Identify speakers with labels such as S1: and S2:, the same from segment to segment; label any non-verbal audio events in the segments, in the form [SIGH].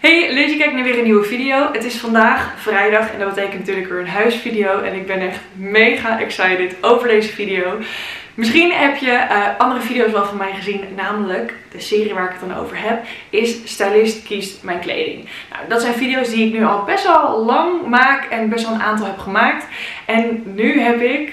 S1: Hey, leuk je kijkt naar weer een nieuwe video. Het is vandaag vrijdag en dat betekent natuurlijk weer een huisvideo. En ik ben echt mega excited over deze video. Misschien heb je uh, andere video's wel van mij gezien, namelijk de serie waar ik het dan over heb, is Stylist kiest mijn kleding. Nou, dat zijn video's die ik nu al best wel lang maak en best wel een aantal heb gemaakt. En nu heb ik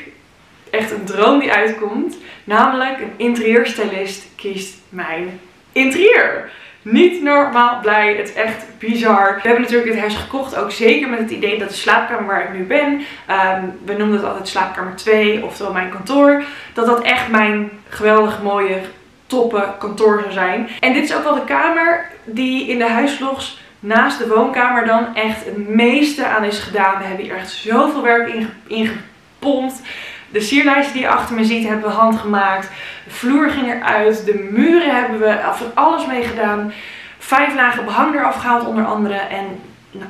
S1: echt een droom die uitkomt, namelijk een interieurstylist kiest mijn interieur niet normaal blij. Het is echt bizar. We hebben natuurlijk dit huis gekocht. Ook zeker met het idee dat de slaapkamer waar ik nu ben. Ehm, we noemen het altijd slaapkamer 2. Oftewel mijn kantoor. Dat dat echt mijn geweldig mooie toppe kantoor zou zijn. En dit is ook wel de kamer die in de huisvlogs naast de woonkamer dan echt het meeste aan is gedaan. We hebben hier echt zoveel werk in, in gepompt. De sierlijsten die je achter me ziet hebben we handgemaakt. De vloer ging eruit. De muren hebben we van alles mee gedaan. Vijf lagen behang eraf gehaald onder andere. En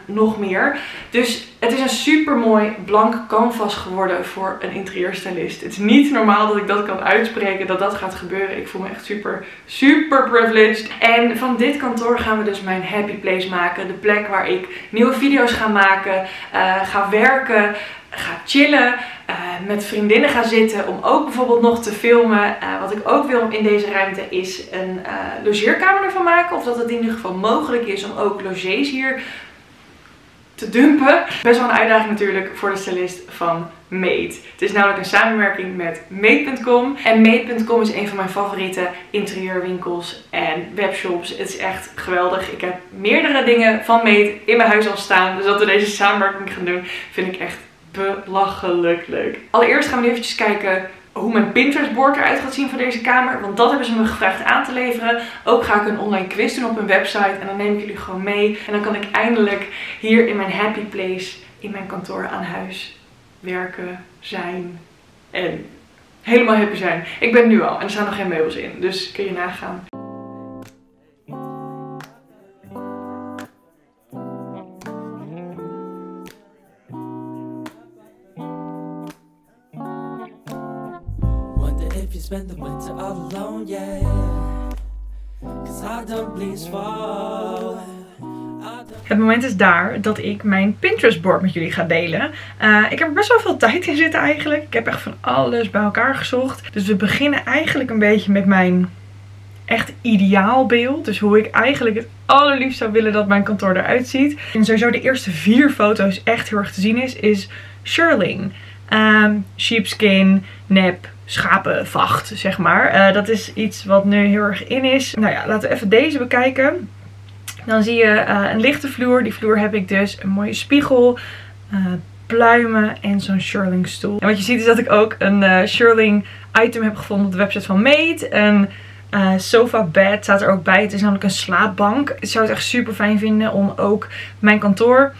S1: nog meer. Dus het is een super mooi blank canvas geworden voor een interieurstylist. Het is niet normaal dat ik dat kan uitspreken, dat dat gaat gebeuren. Ik voel me echt super, super privileged. En van dit kantoor gaan we dus mijn happy place maken. De plek waar ik nieuwe video's ga maken, uh, ga werken, ga chillen, uh, met vriendinnen ga zitten om ook bijvoorbeeld nog te filmen. Uh, wat ik ook wil in deze ruimte is een uh, logeerkamer ervan maken. Of dat het in ieder geval mogelijk is om ook logies hier te dumpen. Best wel een uitdaging natuurlijk voor de stylist van Made. Het is namelijk een samenwerking met Made.com. En Made.com is een van mijn favoriete interieurwinkels en webshops. Het is echt geweldig. Ik heb meerdere dingen van Made in mijn huis al staan. Dus dat we deze samenwerking gaan doen vind ik echt belachelijk leuk. Allereerst gaan we nu eventjes kijken hoe mijn Pinterest board eruit gaat zien voor deze kamer. Want dat hebben ze me gevraagd aan te leveren. Ook ga ik een online quiz doen op hun website. En dan neem ik jullie gewoon mee. En dan kan ik eindelijk hier in mijn happy place, in mijn kantoor aan huis, werken, zijn en helemaal happy zijn. Ik ben nu al en er staan nog geen meubels in. Dus kun je nagaan. Spend the winter alone, yeah. Cause I don't please fall. Het moment is daar dat ik mijn Pinterest board met jullie ga delen. Uh, ik heb er best wel veel tijd in zitten eigenlijk. Ik heb echt van alles bij elkaar gezocht. Dus we beginnen eigenlijk een beetje met mijn echt ideaalbeeld. Dus hoe ik eigenlijk het allerliefst zou willen dat mijn kantoor eruit ziet. En sowieso de eerste vier foto's echt heel erg te zien is, is Shirling. Um, sheepskin, nep, schapenvacht, zeg maar. Uh, dat is iets wat nu heel erg in is. Nou ja, laten we even deze bekijken. Dan zie je uh, een lichte vloer. Die vloer heb ik dus. Een mooie spiegel. Uh, pluimen en zo'n Shirling stoel. En wat je ziet is dat ik ook een Shirling item heb gevonden op de website van Made. Een sofa bed staat er ook bij. Het is namelijk een slaapbank. Ik zou het echt super fijn vinden om ook mijn kantoor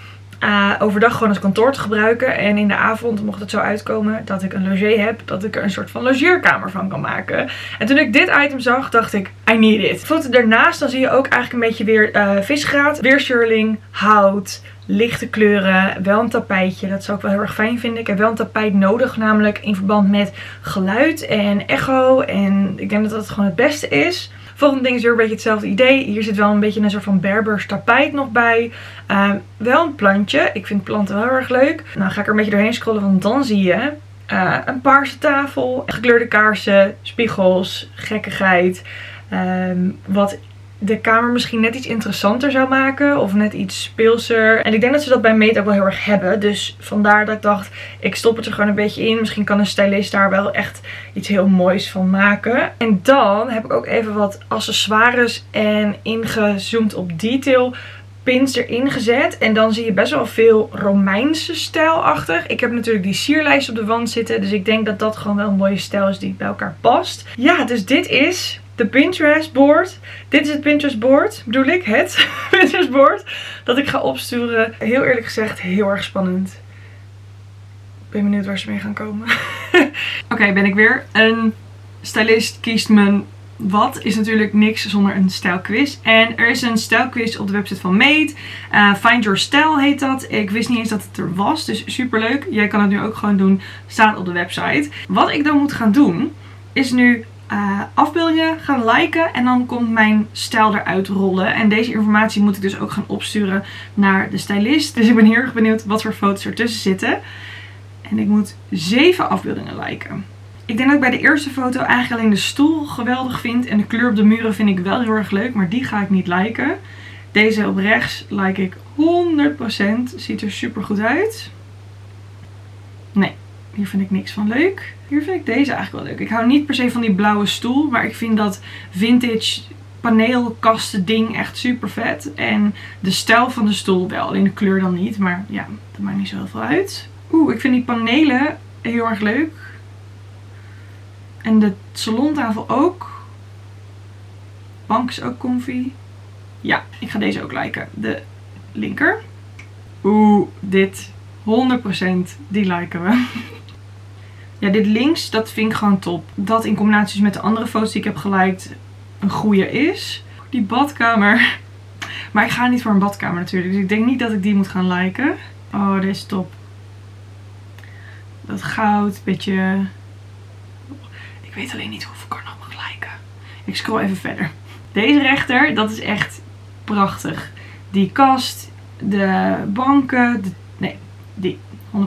S1: uh, overdag gewoon als kantoor te gebruiken. En in de avond mocht het zo uitkomen dat ik een logier heb. Dat ik er een soort van logeerkamer van kan maken. En toen ik dit item zag, dacht ik, I need it. Foto daarnaast, dan zie je ook eigenlijk een beetje weer uh, visgraat. Weer shirling, hout, lichte kleuren. Wel een tapijtje, dat zou ik wel heel erg fijn vinden. Ik heb wel een tapijt nodig, namelijk in verband met geluid en echo. En ik denk dat dat gewoon het beste is. Volgende ding is weer een beetje hetzelfde idee. Hier zit wel een beetje een soort van Berbers tapijt nog bij. Uh, wel een plantje. Ik vind planten wel heel erg leuk. Nou ga ik er een beetje doorheen scrollen, want dan zie je uh, een paarse tafel, gekleurde kaarsen, spiegels, gekkigheid. Um, wat de kamer misschien net iets interessanter zou maken. Of net iets speelser. En ik denk dat ze dat bij Mate ook wel heel erg hebben. Dus vandaar dat ik dacht, ik stop het er gewoon een beetje in. Misschien kan een stylist daar wel echt iets heel moois van maken. En dan heb ik ook even wat accessoires en ingezoomd op detail pins erin gezet. En dan zie je best wel veel Romeinse stijl achter. Ik heb natuurlijk die sierlijst op de wand zitten. Dus ik denk dat dat gewoon wel een mooie stijl is die bij elkaar past. Ja, dus dit is de Pinterest board. Dit is het Pinterest board, bedoel ik, het [LAUGHS] Pinterest board dat ik ga opsturen. Heel eerlijk gezegd, heel erg spannend. Ik ben benieuwd waar ze mee gaan komen. [LAUGHS] Oké, ben ik weer. Een stylist kiest mijn wat is natuurlijk niks zonder een stijlquiz. En er is een stijlquiz op de website van Made. Uh, Find Your Style heet dat. Ik wist niet eens dat het er was, dus super leuk. Jij kan het nu ook gewoon doen, staat op de website. Wat ik dan moet gaan doen, is nu uh, afbeeldingen gaan liken en dan komt mijn stijl eruit rollen. En deze informatie moet ik dus ook gaan opsturen naar de stylist. Dus ik ben heel erg benieuwd wat voor foto's ertussen zitten. En ik moet zeven afbeeldingen liken. Ik denk dat ik bij de eerste foto eigenlijk alleen de stoel geweldig vind. En de kleur op de muren vind ik wel heel erg leuk, maar die ga ik niet liken. Deze op rechts like ik 100%. Ziet er super goed uit. Nee, hier vind ik niks van leuk. Hier vind ik deze eigenlijk wel leuk. Ik hou niet per se van die blauwe stoel. Maar ik vind dat vintage paneelkasten ding echt super vet. En de stijl van de stoel wel. Alleen de kleur dan niet. Maar ja, dat maakt niet zo heel veel uit. Oeh, ik vind die panelen heel erg leuk. En de salontafel ook. Bank is ook comfy. Ja, ik ga deze ook liken. De linker. Oeh, dit 100% die liken we. [LAUGHS] Ja, dit links, dat vind ik gewoon top. Dat in combinatie met de andere foto's die ik heb geliked een goede is. Die badkamer. [LAUGHS] Maar ik ga niet voor een badkamer natuurlijk. Dus ik denk niet dat ik die moet gaan liken. Oh, deze is top. Dat goud, beetje... Ik weet alleen niet hoeveel ik er nog mag liken. Ik scroll even verder. Deze rechter, dat is echt prachtig. Die kast, de banken, de... nee, die. 100%.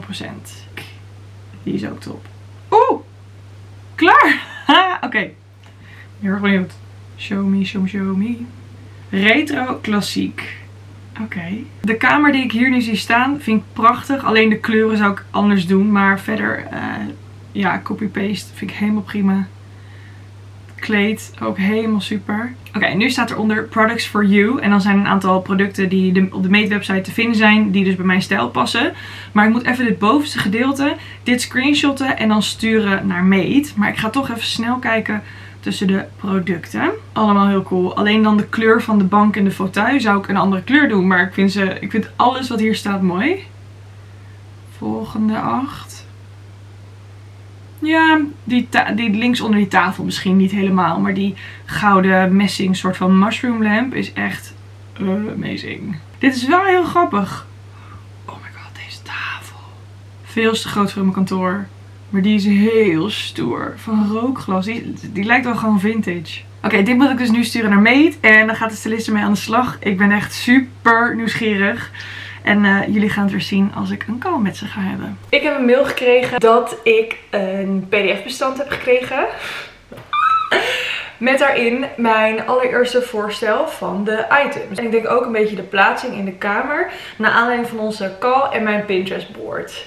S1: Die is ook top. Klaar! [LAUGHS] Oké. Okay. Heel erg benieuwd. Show me, show me, show me. Retro klassiek. Oké. De kamer die ik hier nu zie staan vind ik prachtig. Alleen de kleuren zou ik anders doen. Maar verder, uh, ja, copy-paste vind ik helemaal prima kleed. Ook helemaal super. Oké, nu staat eronder products for you. En dan zijn een aantal producten die op de Mate website te vinden zijn. Die dus bij mijn stijl passen. Maar ik moet even dit bovenste gedeelte, dit screenshotten en dan sturen naar Mate. Maar ik ga toch even snel kijken tussen de producten. Allemaal heel cool. Alleen dan de kleur van de bank en de fauteuil zou ik een andere kleur doen. Maar ik vind, ze, ik vind alles wat hier staat mooi. Volgende acht. Ja, die, die links onder die tafel misschien niet helemaal. Maar die gouden messing soort van mushroom lamp is echt amazing. Dit is wel heel grappig. Oh my god, deze tafel. Veel te groot voor mijn kantoor. Maar die is heel stoer. Van rookglas. Die, die lijkt wel gewoon vintage. Oké, dit moet ik dus nu sturen naar Meet. En dan gaat de stylist mee aan de slag. Ik ben echt super nieuwsgierig. En uh, jullie gaan het weer zien als ik een call met ze ga hebben. Ik heb een mail gekregen dat ik een pdf bestand heb gekregen. Met daarin mijn allereerste voorstel van de items. En ik denk ook een beetje de plaatsing in de kamer. Naar aanleiding van onze call en mijn Pinterest board.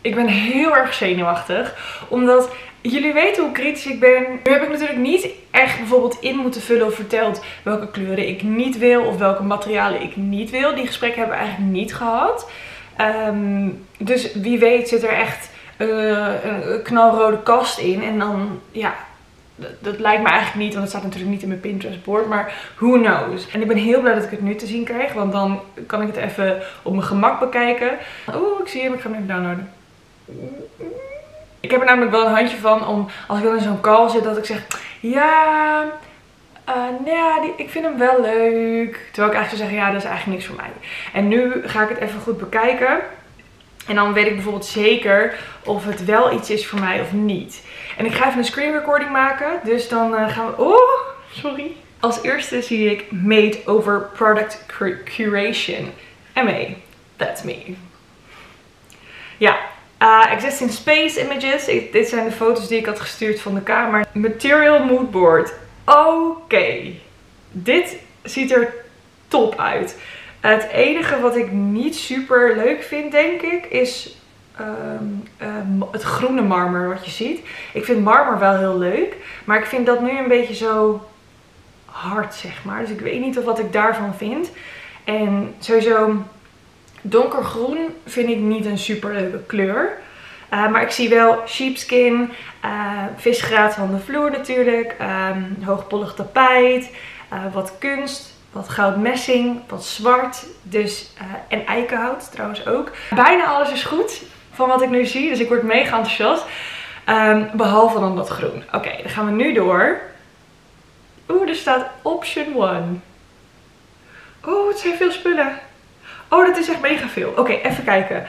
S1: Ik ben heel erg zenuwachtig. Omdat Jullie weten hoe kritisch ik ben. Nu heb ik natuurlijk niet echt bijvoorbeeld in moeten vullen of verteld welke kleuren ik niet wil of welke materialen ik niet wil. Die gesprekken hebben we eigenlijk niet gehad. Ehm, dus wie weet zit er echt uh, een knalrode kast in. En dan, ja, dat, lijkt me eigenlijk niet, want het staat natuurlijk niet in mijn Pinterest board. Maar who knows. En ik ben heel blij dat ik het nu te zien krijg, want dan kan ik het even op mijn gemak bekijken. Oeh, ik zie hem, ik ga hem even downloaden. Ik heb er namelijk wel een handje van om, als ik dan in zo'n call zit, dat ik zeg, ja, uh, ik vind hem wel leuk. Terwijl ik eigenlijk zou zeggen, ja, dat is eigenlijk niks voor mij. En nu ga ik het even goed bekijken. En dan weet ik bijvoorbeeld zeker of het wel iets is voor mij of niet. En ik ga even een screen recording maken. Dus dan uh, gaan we... Oh, sorry. Als eerste zie ik Made over Product Curation. MA. That's me. Ja, uh, existing Space Images. dit zijn de foto's die ik had gestuurd van de kamer. Material Moodboard. Oké. Dit ziet er top uit. Het enige wat ik niet super leuk vind, denk ik, is ehm, ehm, het groene marmer wat je ziet. Ik vind marmer wel heel leuk. Maar ik vind dat nu een beetje zo hard, zeg maar. Dus ik weet niet of wat ik daarvan vind. En sowieso Donkergroen vind ik niet een super leuke kleur. Uh, maar ik zie wel sheepskin, uh, visgraat van de vloer natuurlijk, um, hoogpollig tapijt, uh, wat kunst, wat goudmessing, wat zwart dus, en eikenhout trouwens ook. Bijna alles is goed van wat ik nu zie, dus ik word mega enthousiast. Um, behalve dan dat groen. Oké, dan gaan we nu door. Oeh, er staat option 1. Oeh, het zijn veel spullen. Oh, dat is echt mega veel. Oké, even kijken.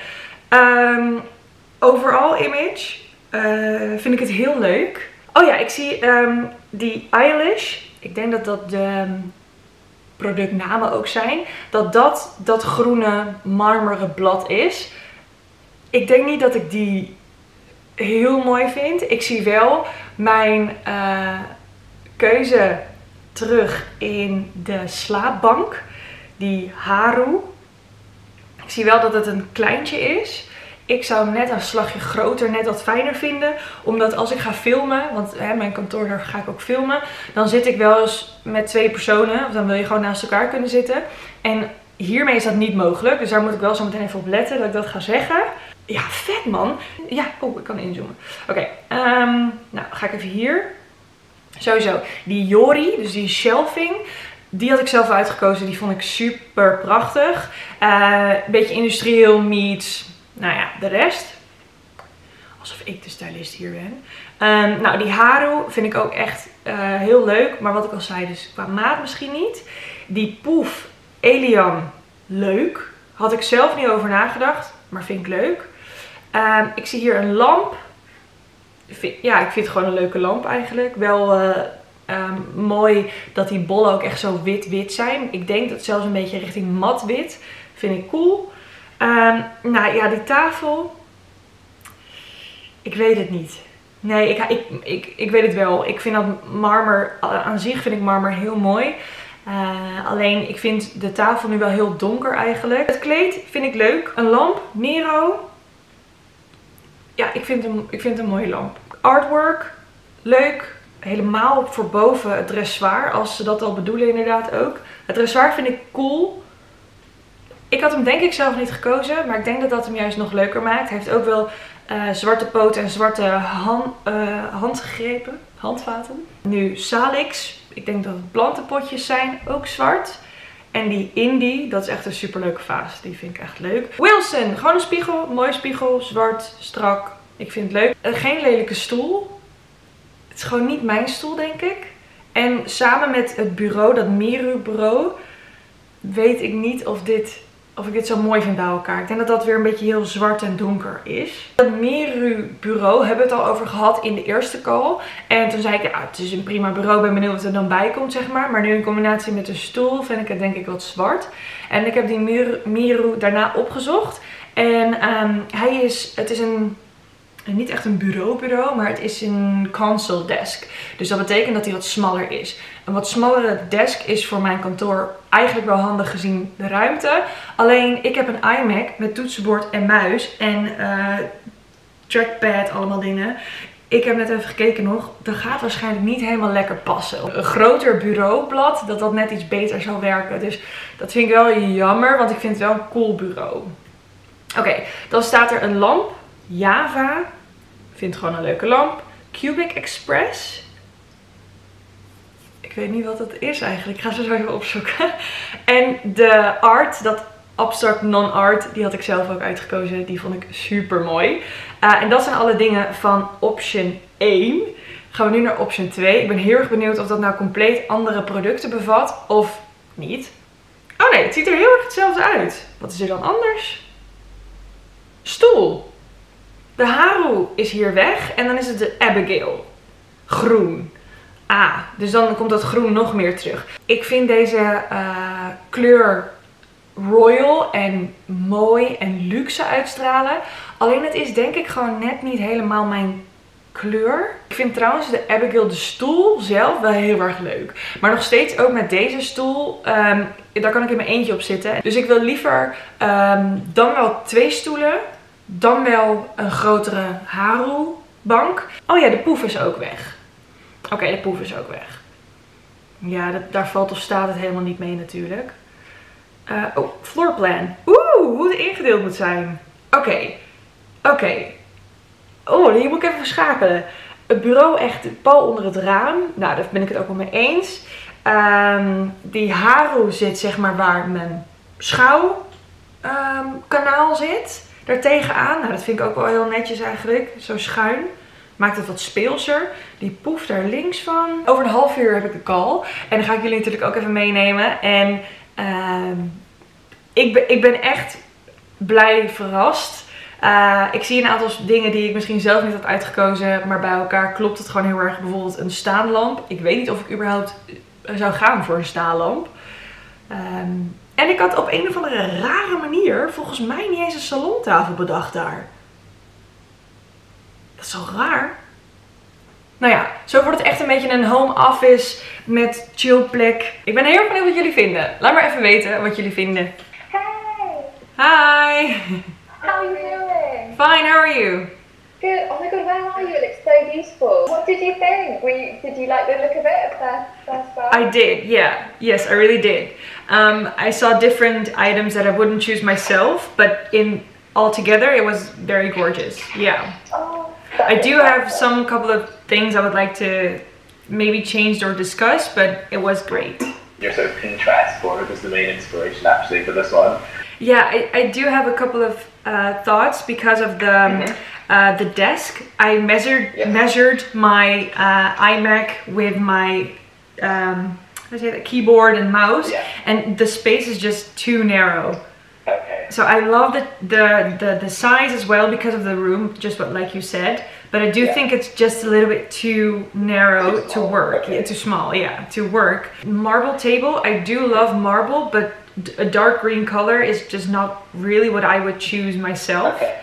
S1: Um, overall image uh, vind ik het heel leuk. Oh ja, ik zie ehm, die eyelash. Ik denk dat dat de ehm, productnamen ook zijn. Dat dat dat groene marmeren blad is. Ik denk niet dat ik die heel mooi vind. Ik zie wel mijn uh, keuze terug in de slaapbank. Die Haru. Ik zie wel dat het een kleintje is. Ik zou hem net een slagje groter, net wat fijner vinden. Omdat als ik ga filmen, want hè, mijn kantoor daar ga ik ook filmen. Dan zit ik wel eens met twee personen. Of dan wil je gewoon naast elkaar kunnen zitten. En hiermee is dat niet mogelijk. Dus daar moet ik wel zo meteen even op letten dat ik dat ga zeggen. Ja, vet man. Ja, oh, ik kan inzoomen. Oké, ehm, nou ga ik even hier. Sowieso, die Yori, dus die shelving, die had ik zelf uitgekozen. Die vond ik super prachtig. Uh, beetje industrieel meets, nou ja, de rest. Alsof ik de stylist hier ben. Um, nou, die Haru vind ik ook echt uh, heel leuk. Maar wat ik al zei, dus qua maat misschien niet. Die Poef Elian, leuk. Had ik zelf niet over nagedacht, maar vind ik leuk. Um, ik zie hier een lamp. Ja, ik vind het gewoon een leuke lamp eigenlijk. Wel uh, um, mooi dat die bollen ook echt zo wit-wit zijn. Ik denk dat zelfs een beetje richting mat wit. Vind ik cool. Um, nou ja, die tafel. Ik weet het niet. Nee, ik, ik, ik, ik weet het wel. Ik vind dat marmer, aan zich vind ik marmer heel mooi. Uh, alleen ik vind de tafel nu wel heel donker eigenlijk. Het kleed vind ik leuk. Een lamp, Nero. Ja, ik vind, hem, ik vind een mooie lamp. Artwork, leuk. Helemaal voor boven het dressoir, als ze dat al bedoelen inderdaad ook. Het dressoir vind ik cool. Ik had hem denk ik zelf niet gekozen, maar ik denk dat dat hem juist nog leuker maakt. Hij heeft ook wel uh, zwarte poten en zwarte hand, uh, handgrepen, handvaten. Nu Salix, ik denk dat het plantenpotjes zijn, ook zwart. En die Indie, dat is echt een superleuke vaas. Die vind ik echt leuk. Wilson, gewoon een spiegel, mooie spiegel, zwart, strak. Ik vind het leuk. Uh, geen lelijke stoel. Het is gewoon niet mijn stoel, denk ik. En samen met het bureau, dat Miru bureau, weet ik niet of dit of ik dit zo mooi vind bij elkaar. Ik denk dat dat weer een beetje heel zwart en donker is. Dat Meru bureau hebben we het al over gehad in de eerste call. En toen zei ik, ja, het is een prima bureau. Ben benieuwd wat er dan bij komt, zeg maar. Maar nu in combinatie met de stoel vind ik het denk ik wat zwart. En ik heb die Miru daarna opgezocht. En um, hij is, het is een niet echt een bureau-bureau, maar het is een console desk. Dus dat betekent dat hij wat smaller is. Een wat smallere desk is voor mijn kantoor eigenlijk wel handig gezien de ruimte. Alleen ik heb een iMac met toetsenbord en muis en uh, trackpad, allemaal dingen. Ik heb net even gekeken nog, dat gaat waarschijnlijk niet helemaal lekker passen. Een groter bureaublad, dat dat net iets beter zou werken. Dus dat vind ik wel jammer, want ik vind het wel een cool bureau. Oké, dan staat er een lamp Java. Vind gewoon een leuke lamp. Cubic Express. Ik weet niet wat dat is eigenlijk. Ik ga ze zo even opzoeken. En de art, dat abstract non-art, die had ik zelf ook uitgekozen. Die vond ik super mooi. Uh, en dat zijn alle dingen van option 1. Gaan we nu naar option 2. Ik ben heel erg benieuwd of dat nou compleet andere producten bevat of niet. Oh nee, het ziet er heel erg hetzelfde uit. Wat is er dan anders? Stoel. De Haru is hier weg en dan is het de Abigail. Groen. Ah, dus dan komt dat groen nog meer terug. Ik vind deze uh, kleur royal en mooi en luxe uitstralen. Alleen het is denk ik gewoon net niet helemaal mijn kleur. Ik vind trouwens de Abigail de stoel zelf wel heel erg leuk. Maar nog steeds ook met deze stoel, um, daar kan ik in mijn eentje op zitten. Dus ik wil liever um, dan wel twee stoelen dan wel een grotere Haru bank. Oh ja, de poef is ook weg. Oké, de poef is ook weg. Ja, dat, daar valt of staat het helemaal niet mee natuurlijk. Uh, oh, floorplan. Oeh, hoe het ingedeeld moet zijn. Oké, oké. Oh, hier moet ik even verschakelen. Het bureau echt pal onder het raam. Nou, daar ben ik het ook wel mee eens. Um, die Haru zit zeg maar waar mijn schouwkanaal um, zit daar tegenaan. Nou, dat vind ik ook wel heel netjes eigenlijk. Zo schuin. Maakt het wat speelser. Die poef daar links van. Over een half uur heb ik de call. En dan ga ik jullie natuurlijk ook even meenemen. En uh, ik, ben, ik ben echt blij verrast. Uh, ik zie een aantal dingen die ik misschien zelf niet had uitgekozen, maar bij elkaar klopt het gewoon heel erg. Bijvoorbeeld een staanlamp. Ik weet niet of ik überhaupt zou gaan voor een staanlamp. Um, en ik had op een of andere rare manier volgens mij niet eens een salontafel bedacht daar. Dat is zo raar. Nou ja, zo wordt het echt een beetje een home office met chill plek. Ik ben heel erg benieuwd wat jullie vinden. Laat maar even weten wat jullie vinden.
S2: Hey!
S1: Hi!
S2: How are you doing?
S1: Fine, how are you?
S2: Good. Oh my god, where are you? It looks so beautiful. What did you think? Were you, did you like the look of it at first, first sight?
S1: I did, yeah. Yes, I really did. Um, I saw different items that I wouldn't choose myself, but in altogether it was very gorgeous. Yeah.
S2: Oh,
S1: I do have some couple of things I would like to maybe change or discuss, but it was great.
S3: Your sort of Pinterest board was the main inspiration actually for this one.
S1: Yeah, I, I do have a couple of uh, thoughts because of the um,
S3: Mhm.
S1: Uh, the desk. I measured
S3: Yeah.
S1: measured my uh, iMac with my um, how say that keyboard and mouse,
S3: Yeah.
S1: and the space is just too narrow.
S3: Okay.
S1: So I love the, the the the size as well because of the room, just what like you said. But I do
S3: Yeah.
S1: think it's just a little bit too narrow
S3: Too
S1: to work.
S3: okay.
S1: Yeah, too small, yeah, to work. Marble table, I do love marble, but a dark green color is just not really what I would choose myself.
S3: Okay.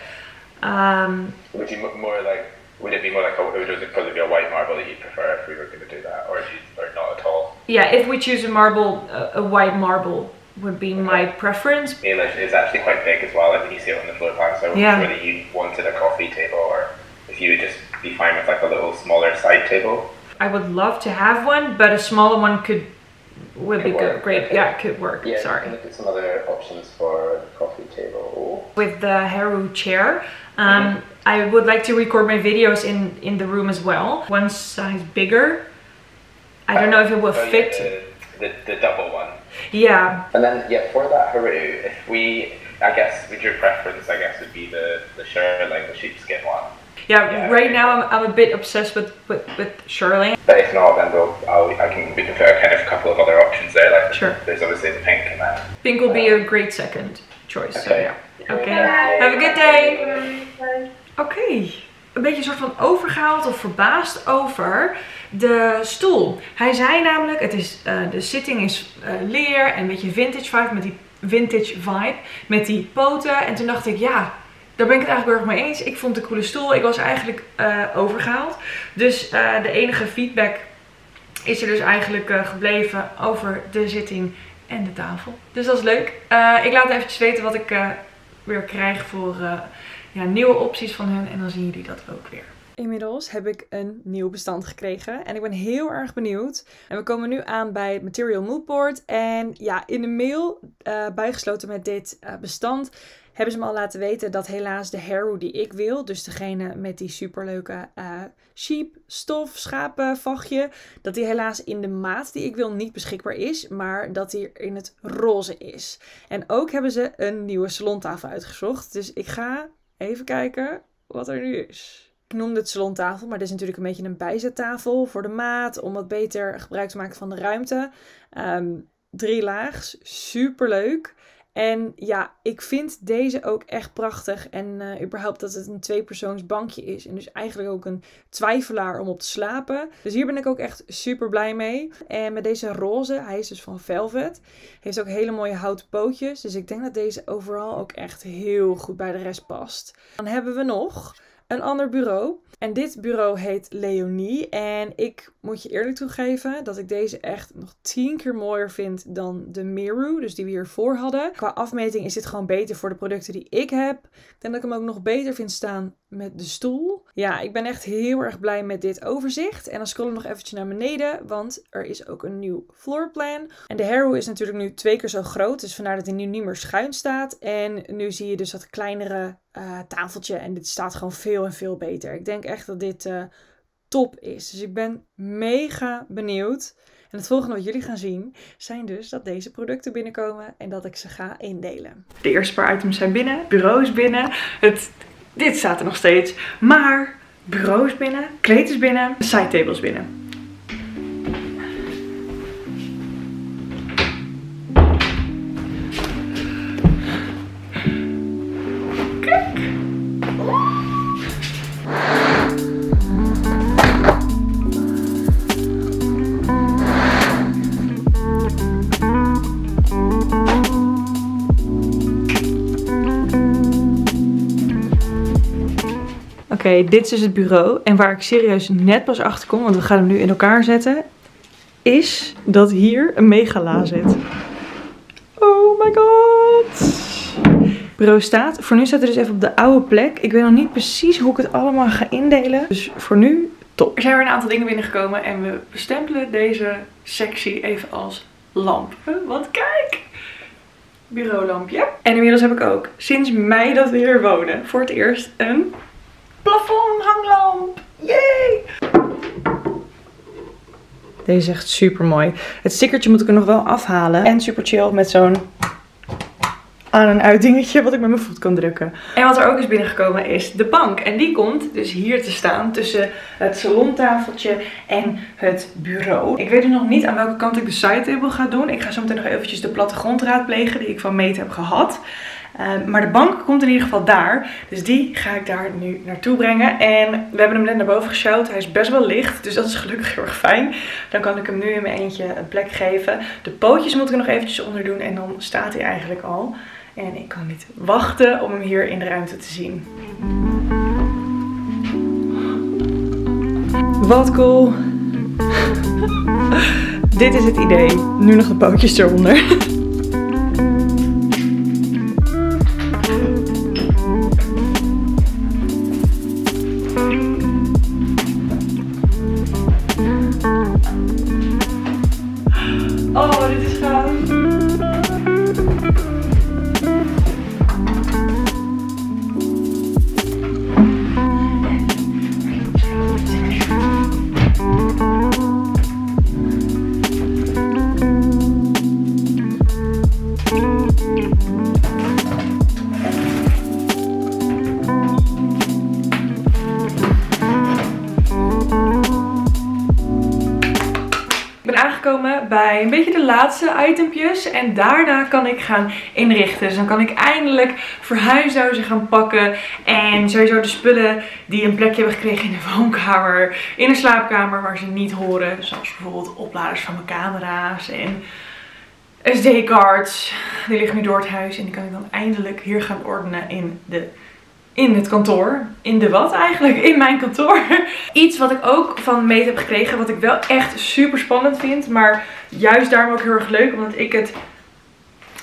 S1: Um,
S3: Would you more like? Would it be more like a, would it probably be a white marble that you prefer if we were going to do that, or you, or not at all?
S1: yeah, if we choose a marble, a, a white marble would be my preference.
S3: Meal is, is actually quite big as well. I think you see it on the floor plan. So
S1: Yeah.
S3: whether you wanted a coffee table or if you would just be fine with like a little smaller side table.
S1: I would love to have one, but a smaller one could would be
S3: Could
S1: good. Great,
S3: okay.
S1: yeah, could work.
S3: Yeah.
S1: Sorry.
S3: Look at some other options for the coffee table.
S1: with the Haru chair. Um, I would like to record my videos in, in the room as well. One size bigger. I don't know if it will
S3: Oh, yeah,
S1: fit.
S3: the, the, the double one.
S1: Yeah,
S3: And then yeah, for that Haru, if we, I guess, with your preference, I guess would be the the shirt like the sheepskin one.
S1: yeah.
S3: Yeah,
S1: right now I'm, I'm a bit obsessed with with, with Shirley.
S3: But if not, then we'll I'll, I can we can put a kind of couple of other options there. Like
S1: Sure.
S3: there's obviously the pink and then
S1: Pink will be a great second choice. So
S3: Okay.
S1: Yeah. Okay. Have a good day. Oké. Een beetje soort van overgehaald of verbaasd over de stoel. Hij zei namelijk, het is, eh, de zitting is eh, leer en een beetje vintage vibe met die vintage vibe. Met die poten. En toen dacht ik, ja, daar ben ik het eigenlijk heel erg mee eens. Ik vond een coole stoel. Ik was eigenlijk eh, overgehaald. Dus de enige feedback is er dus eigenlijk gebleven over de zitting en de tafel. Dus dat is leuk. Ik laat eventjes weten wat ik weer krijg voor eh, ja, nieuwe opties van hun. En dan zien jullie dat ook weer. Inmiddels heb ik een nieuw bestand gekregen en ik ben heel erg benieuwd. En we komen nu aan bij het Material Moodboard. En ja, in de mail eh, bijgesloten met dit eh, bestand hebben ze me al laten weten dat helaas de Haru die ik wil, dus degene met die superleuke eh sheep, stof, schapen, vachtje, dat die helaas in de maat die ik wil niet beschikbaar is, maar dat die in het roze is. En ook hebben ze een nieuwe salontafel uitgezocht. Dus ik ga even kijken wat er nu is. Ik noemde het salontafel, maar dit is natuurlijk een beetje een bijzettafel voor de maat, om wat beter gebruik te maken van de ruimte. Ehm, drie laags, super leuk. En ja, ik vind deze ook echt prachtig. En eh, überhaupt dat het een tweepersoons bankje is. En dus eigenlijk ook een twijfelaar om op te slapen. Dus hier ben ik ook echt super blij mee. En met deze roze, hij is dus van Velvet. Heeft ook hele mooie houten pootjes. Dus ik denk dat deze overal ook echt heel goed bij de rest past. Dan hebben we nog een ander bureau. En dit bureau heet Leonie. En ik moet je eerlijk toegeven dat ik deze echt nog tien keer mooier vind dan de Miru. Dus die we hiervoor hadden. Qua afmeting is dit gewoon beter voor de producten die ik heb. Ik denk dat ik hem ook nog beter vind staan met de stoel. Ja, ik ben echt heel erg blij met dit overzicht. En dan scrollen we nog eventjes naar beneden, want er is ook een nieuw floorplan. En de Haru is natuurlijk nu twee keer zo groot, dus vandaar dat hij nu niet meer schuin staat. En nu zie je dus dat kleinere eh, tafeltje en dit staat gewoon veel en veel beter. Ik denk echt dat dit eh, top is. Dus ik ben mega benieuwd. En het volgende wat jullie gaan zien zijn dus dat deze producten binnenkomen en dat ik ze ga indelen. De eerste paar items zijn binnen, bureau is binnen, het, dit staat er nog steeds. Maar bureau is binnen, kleed is binnen, side table is binnen. Dit is het bureau. En waar ik serieus net pas achter kom, want we gaan hem nu in elkaar zetten, is dat hier een megala zit. Oh my god. Bureau staat. Voor nu staat het dus even op de oude plek. Ik weet nog niet precies hoe ik het allemaal ga indelen. Dus voor nu top. Er zijn weer een aantal dingen binnengekomen en we bestempelen deze sectie even als lamp. Want kijk! Bureaulampje. En inmiddels heb ik ook sinds mei dat we hier wonen voor het eerst een plafondhanglamp. Yay! Deze is echt super mooi. Het stickertje moet ik er nog wel afhalen. En super chill met zo'n aan- en uitdingetje wat ik met mijn voet kan drukken. En wat er ook is binnengekomen is de bank. En die komt dus hier te staan tussen het salontafeltje en het bureau. Ik weet dus nog niet aan welke kant ik de sidetable ga doen. Ik ga zo meteen nog eventjes de plattegrond raadplegen die ik van Meet heb gehad. Uh, maar de bank komt in ieder geval daar. Dus die ga ik daar nu naartoe brengen. En we hebben hem net naar boven gesjouwd. Hij is best wel licht. Dus dat is gelukkig heel erg fijn. Dan kan ik hem nu in mijn eentje een plek geven. De pootjes moet ik nog eventjes onder doen. En dan staat hij eigenlijk al. En ik kan niet wachten om hem hier in de ruimte te zien. Wat cool. [LAUGHS] Dit is het idee. Nu nog de pootjes eronder. [LAUGHS] En daarna kan ik gaan inrichten. Dus dan kan ik eindelijk verhuisdozen gaan pakken. En sowieso de spullen die een plekje hebben gekregen in de woonkamer. In de slaapkamer waar ze niet horen. Zoals bijvoorbeeld opladers van mijn camera's en... SD-cards. Die liggen nu door het huis en die kan ik dan eindelijk hier gaan ordenen in de in het kantoor. In de wat eigenlijk? In mijn kantoor. [LAUGHS] Iets wat ik ook van Meet heb gekregen. Wat ik wel echt super spannend vind. Maar juist daarom ook heel erg leuk. Omdat ik het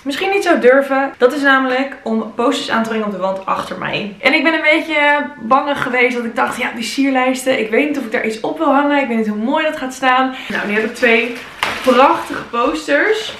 S1: misschien niet zou durven. Dat is namelijk om posters aan te brengen op de wand achter mij. En ik ben een beetje bang geweest. Dat ik dacht, ja die sierlijsten. Ik weet niet of ik daar iets op wil hangen. Ik weet niet hoe mooi dat gaat staan. Nou, nu heb ik twee prachtige posters.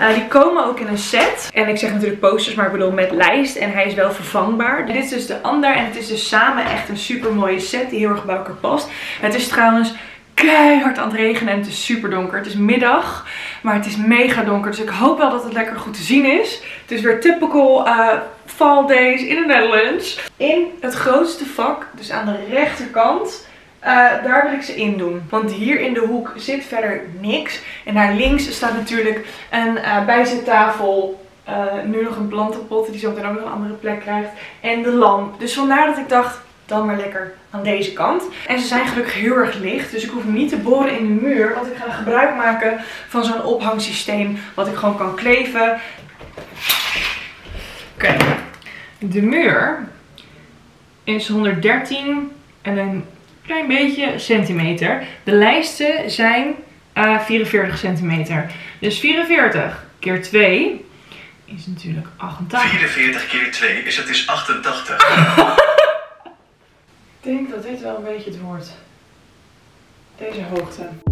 S1: Uh, die komen ook in een set. En ik zeg natuurlijk posters, maar ik bedoel met lijst. En hij is wel vervangbaar. Dit is dus de ander. En het is dus samen echt een super mooie set die heel erg bij elkaar past. Het is trouwens keihard aan het regenen en het is super donker. Het is middag, maar het is mega donker. Dus ik hoop wel dat het lekker goed te zien is. Het is weer typical uh, fall days in the Netherlands. In het grootste vak, dus aan de rechterkant uh, daar wil ik ze in doen. Want hier in de hoek zit verder niks. En daar links staat natuurlijk een uh, bijzettafel. Uh, nu nog een plantenpot die zo meteen ook nog een andere plek krijgt. En de lamp. Dus vandaar dat ik dacht, dan maar lekker aan deze kant. En ze zijn gelukkig heel erg licht. Dus ik hoef niet te boren in de muur. Want ik ga gebruik maken van zo'n ophangsysteem. Wat ik gewoon kan kleven. Oké. De muur is 113 en een klein beetje centimeter. De lijsten zijn uh, 44 centimeter. Dus 44 keer 2 is natuurlijk 88.
S4: 44 keer 2 is het is 88. [LAUGHS]
S1: Ik denk dat dit wel een beetje het wordt. Deze hoogte.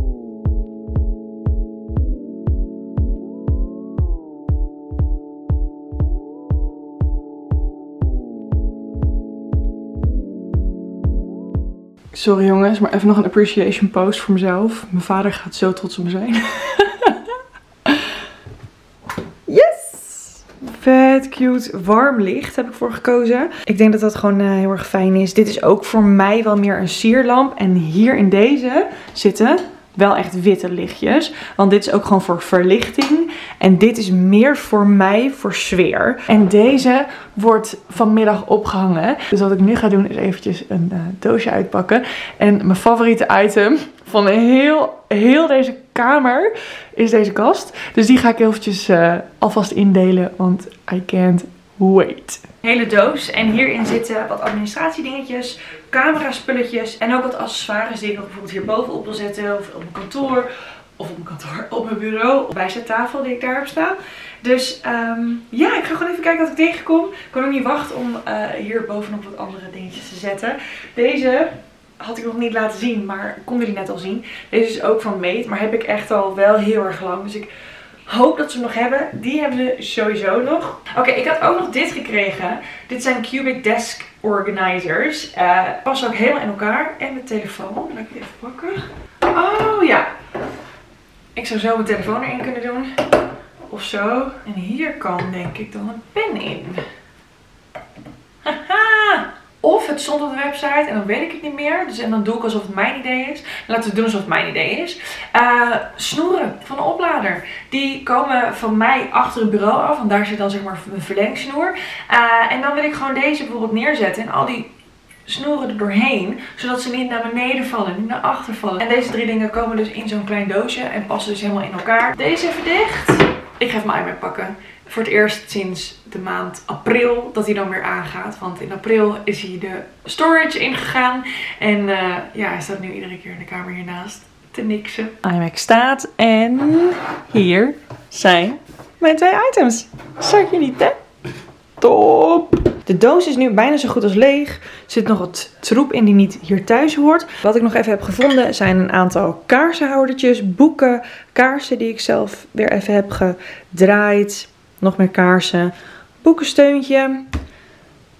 S1: Sorry jongens, maar even nog een appreciation post voor mezelf. Mijn vader gaat zo trots op me zijn. [LAUGHS] yes! Vet cute warm licht heb ik voor gekozen. Ik denk dat dat gewoon uh, heel erg fijn is. Dit is ook voor mij wel meer een sierlamp. En hier in deze zitten wel echt witte lichtjes. Want dit is ook gewoon voor verlichting. En dit is meer voor mij voor sfeer. En deze wordt vanmiddag opgehangen. Dus wat ik nu ga doen is eventjes een uh, doosje uitpakken. En mijn favoriete item van heel, heel deze kamer is deze kast. Dus die ga ik eventjes uh, alvast indelen. Want I can't wait. Hele doos en hierin zitten wat administratiedingetjes, camera spulletjes en ook wat accessoires die ik bijvoorbeeld hier bovenop wil zetten of op mijn kantoor of op mijn kantoor, op mijn bureau, op bij tafel die ik daar heb staan. Dus ehm, ja, ik ga gewoon even kijken wat ik tegenkom. Ik kan ook niet wachten om uh, hier bovenop wat andere dingetjes te zetten. Deze had ik nog niet laten zien, maar konden jullie net al zien. Deze is ook van Mate, maar heb ik echt al wel heel erg lang. Dus ik hoop dat ze hem nog hebben. Die hebben ze sowieso nog. Oké, ik had ook nog dit gekregen. Dit zijn Cubic Desk Organizers. Uh, passen ook helemaal in elkaar. En mijn telefoon. Laat ik even pakken. Oh ja. Ik zou zo mijn telefoon erin kunnen doen. Of zo. En hier kan denk ik dan een pen in. Haha. Of het stond op de website en dan weet ik het niet meer. Dus en dan doe ik alsof het mijn idee is. Laten we doen alsof het mijn idee is. Uh, snoeren van een oplader. Die komen van mij achter het bureau af. Want daar zit dan zeg maar een verlengsnoer. Uh, en dan wil ik gewoon deze bijvoorbeeld neerzetten. En al die snoeren er doorheen. Zodat ze niet naar beneden vallen, niet naar achter vallen. En deze drie dingen komen dus in zo'n klein doosje. En passen dus helemaal in elkaar. Deze even dicht. Ik ga even mijn iMac pakken voor het eerst sinds de maand april dat hij dan weer aangaat. Want in april is hij de storage ingegaan. En uh, ja, hij staat nu iedere keer in de kamer hiernaast te niksen. iMac staat en hier zijn mijn twee items. Zag je niet hè? Top! De doos is nu bijna zo goed als leeg. Er zit nog wat troep in die niet hier thuis hoort. Wat ik nog even heb gevonden zijn een aantal kaarsenhoudertjes, boeken, kaarsen die ik zelf weer even heb gedraaid. Nog meer kaarsen. Boekensteuntje.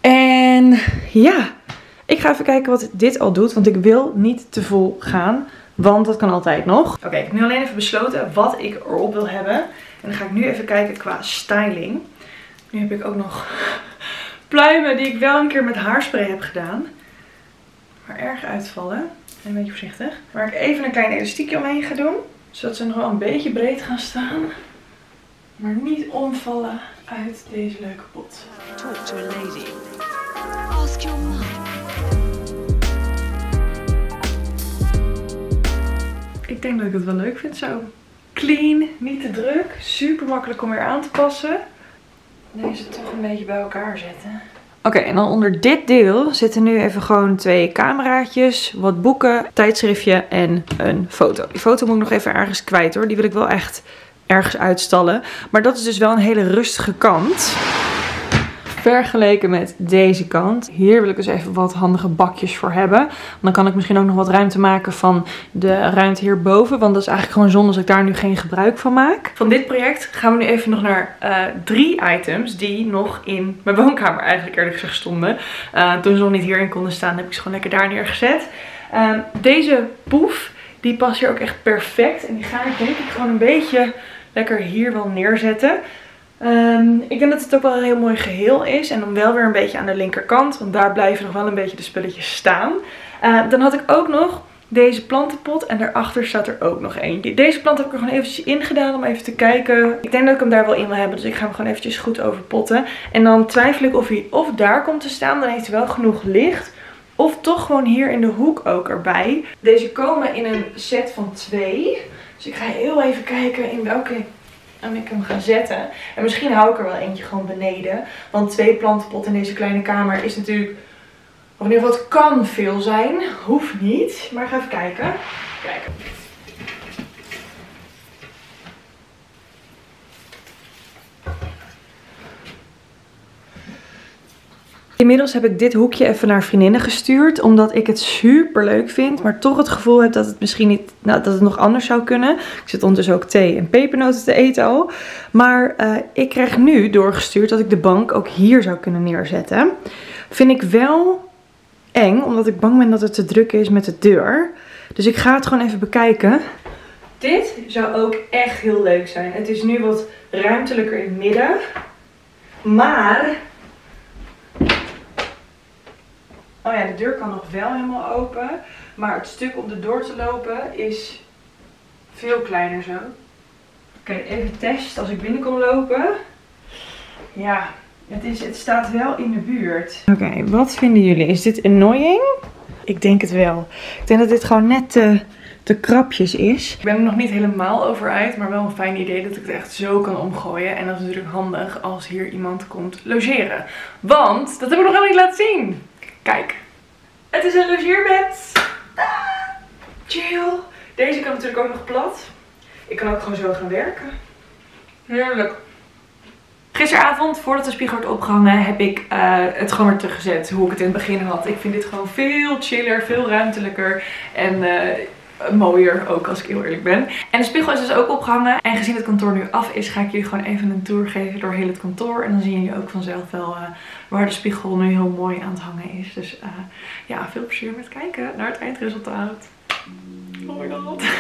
S1: En ja, ik ga even kijken wat dit al doet. Want ik wil niet te vol gaan. Want dat kan altijd nog. Oké, ik heb nu alleen even besloten wat ik erop wil hebben. En dan ga ik nu even kijken qua styling. Nu heb ik ook nog pluimen die ik wel een keer met haarspray heb gedaan. Maar erg uitvallen. Een beetje voorzichtig. Waar ik even een klein elastiekje omheen ga doen. Zodat ze nog wel een beetje breed gaan staan. Maar niet omvallen uit deze leuke pot. Talk to a lady. Ask your mom. Ik denk dat ik het wel leuk vind zo. Clean, niet te druk, super makkelijk om weer aan te passen. Deze toch een beetje bij elkaar zetten. Oké, en dan onder dit deel zitten nu even gewoon twee cameraatjes, wat boeken, tijdschriftje en een foto. Die foto moet ik nog even ergens kwijt hoor. Die wil ik wel echt ergens uitstallen. Maar dat is dus wel een hele rustige kant. Vergeleken met deze kant. Hier wil ik dus even wat handige bakjes voor hebben. Dan kan ik misschien ook nog wat ruimte maken van de ruimte hierboven. Want dat is eigenlijk gewoon zonde als ik daar nu geen gebruik van maak. Van dit project gaan we nu even nog naar uh, drie items die nog in mijn woonkamer eigenlijk eerlijk gezegd stonden. Uh, toen ze nog niet hierin konden staan heb ik ze gewoon lekker daar neergezet. Uh, deze poef, die past hier ook echt perfect. En die ga ik denk ik gewoon een beetje lekker hier wel neerzetten. Ehm, ik denk dat het ook wel een heel mooi geheel is. En dan wel weer een beetje aan de linkerkant. Want daar blijven nog wel een beetje de spulletjes staan. Uh, dan had ik ook nog deze plantenpot. En daarachter staat er ook nog eentje. Deze plant heb ik er gewoon eventjes in gedaan om even te kijken. Ik denk dat ik hem daar wel in wil hebben. Dus ik ga hem gewoon eventjes goed overpotten. En dan twijfel ik of hij of daar komt te staan. Dan heeft hij wel genoeg licht. Of toch gewoon hier in de hoek ook erbij. Deze komen in een set van twee. Dus ik ga heel even kijken in welke ik hem ga zetten. En misschien hou ik er wel eentje gewoon beneden. Want twee plantenpotten in deze kleine kamer is natuurlijk... Of in ieder geval het kan veel zijn. Hoeft niet. Maar ga even kijken. Kijken. Inmiddels heb ik dit hoekje even naar vriendinnen gestuurd. Omdat ik het super leuk vind. Maar toch het gevoel heb dat het misschien niet, nou, dat het nog anders zou kunnen. Ik zit ondertussen ook thee en pepernoten te eten al. Maar uh, ik krijg nu doorgestuurd dat ik de bank ook hier zou kunnen neerzetten. Vind ik wel eng. Omdat ik bang ben dat het te druk is met de deur. Dus ik ga het gewoon even bekijken. Dit zou ook echt heel leuk zijn. Het is nu wat ruimtelijker in het midden. Maar Oh ja, de deur kan nog wel helemaal open. Maar het stuk om erdoor te lopen is veel kleiner zo. Oké, even test als ik binnen kom lopen. Ja, het, is, het staat wel in de buurt. Oké, wat vinden jullie? Is dit annoying? Ik denk het wel. Ik denk dat dit gewoon net te, de krapjes is. Ik ben er nog niet helemaal over uit, maar wel een fijn idee dat ik het echt zo kan omgooien. En dat is natuurlijk handig als hier iemand komt logeren. Want, dat heb ik nog helemaal niet laten zien. Kijk, het is een logeerbed. Ah, chill. Deze kan natuurlijk ook nog plat. Ik kan ook gewoon zo gaan werken. Heerlijk. Gisteravond, voordat de spiegel werd opgehangen, heb ik uh, het gewoon weer teruggezet hoe ik het in het begin had. Ik vind dit gewoon veel chiller, veel ruimtelijker en uh, mooier ook als ik heel eerlijk ben. En de spiegel is dus ook opgehangen. En gezien het kantoor nu af is, ga ik jullie gewoon even een tour geven door heel het kantoor. En dan zien jullie ook vanzelf wel uh, waar de spiegel nu heel mooi aan het hangen is. Dus ja, veel plezier met kijken naar het eindresultaat. Oh my god. [LAUGHS]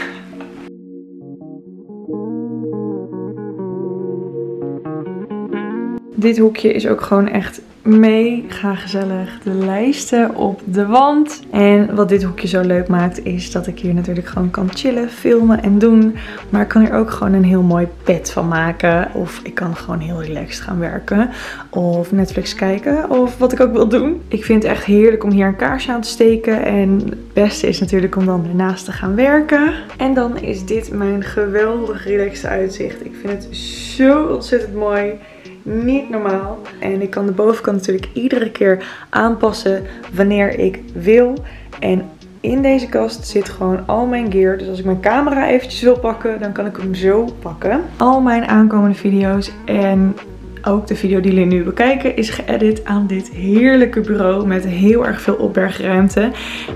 S1: Dit hoekje is ook gewoon echt mega gezellig. De lijsten op de wand. En wat dit hoekje zo leuk maakt is dat ik hier natuurlijk gewoon kan chillen, filmen en doen. Maar ik kan hier ook gewoon een heel mooi bed van maken. Of ik kan gewoon heel relaxed gaan werken. Of Netflix kijken. Of wat ik ook wil doen. Ik vind het echt heerlijk om hier een kaarsje aan te steken. En het beste is natuurlijk om dan ernaast te gaan werken. En dan is dit mijn geweldig relaxed uitzicht. Ik vind het zo ontzettend mooi niet normaal. En ik kan de bovenkant natuurlijk iedere keer aanpassen wanneer ik wil. En in deze kast zit gewoon al mijn gear. Dus als ik mijn camera eventjes wil pakken, dan kan ik hem zo pakken. Al mijn aankomende video's en ook de video die jullie nu bekijken is geëdit aan dit heerlijke bureau met heel erg veel opbergruimte.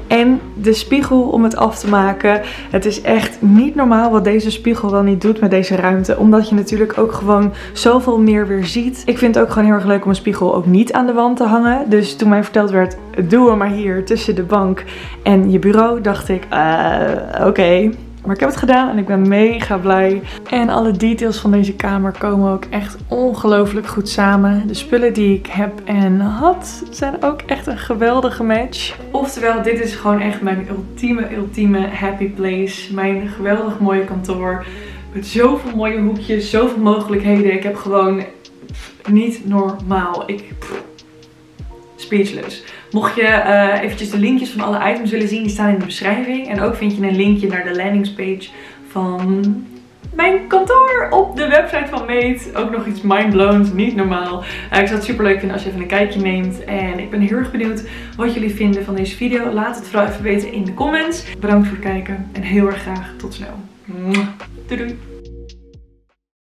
S1: En de spiegel om het af te maken. Het is echt niet normaal wat deze spiegel wel niet doet met deze ruimte. Omdat je natuurlijk ook gewoon zoveel meer weer ziet. Ik vind het ook gewoon heel erg leuk om een spiegel ook niet aan de wand te hangen. Dus toen mij verteld werd, doe hem maar hier tussen de bank en je bureau, dacht ik, uh, oké. Maar ik heb het gedaan en ik ben mega blij. En alle details van deze kamer komen ook echt ongelooflijk goed samen. De spullen die ik heb en had zijn ook echt een geweldige match. Oftewel, dit is gewoon echt mijn ultieme, ultieme happy place. Mijn geweldig mooie kantoor. Met zoveel mooie hoekjes, zoveel mogelijkheden. Ik heb gewoon niet normaal. Ik... speechless. Mocht je uh, eventjes de linkjes van alle items willen zien, die staan in de beschrijving. En ook vind je een linkje naar de landingspage van mijn kantoor op de website van Mate. Ook nog iets mindblown, niet normaal. Uh, ik zou het super leuk vinden als je even een kijkje neemt. En ik ben heel erg benieuwd wat jullie vinden van deze video. Laat het vooral even weten in de comments. Bedankt voor het kijken en heel erg graag tot snel. Doei doei!